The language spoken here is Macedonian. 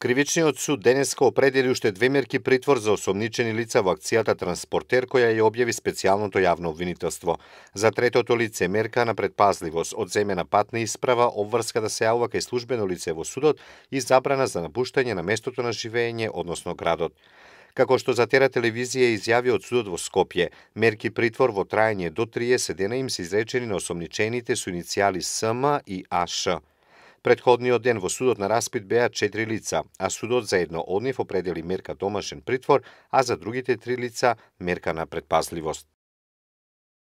Кривичниот суд денеска определи уште две мерки притвор за осомничени лица во акцијата Транспортер која ја објави специјалното јавно обвинителство. За третото лице мерка на предпазливост, одземена патна исправа, обврска да се јавува кај службено лице во судот и забрана за напуштање на местото на живење, односно градот. Како што за Тера телевизија изјави од судот во Скопје, мерки притвор во трајање до 30 дена им се изречени на осомничените со иницијали СМ и АШ. Предходниот ден во судот на распит беа 4 лица, а судот за едно од нив определи мерка домашен притвор, а за другите три лица мерка на предпазливост.